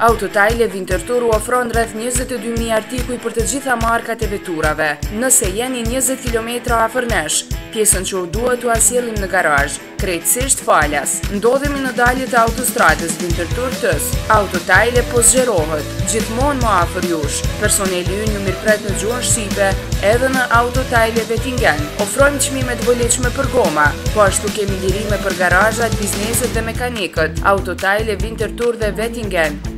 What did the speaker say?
Autotile Winterthur u ofron rreth 22.000 artikuj për të gjitha markat e veturave. Nëse jeni 20 kilometra afër nesh, pjesën që u duhet jua sjellim në garazh, krejtësisht falas. Ndodhemi në dalje të autostradës Winterthur Töss. Autotile po zgjerohet, gjithmonë më afër jush. Personeli ynë ju mirëpret në gjuën shqipe edhe në Autotile Wettingen. Ofrojmë ç Çmime të volitshme për goma, po ashtu kemi lirime për garazhat, bizneset dhe mekanikët, Autotile, Winterthur dhe Wettingen.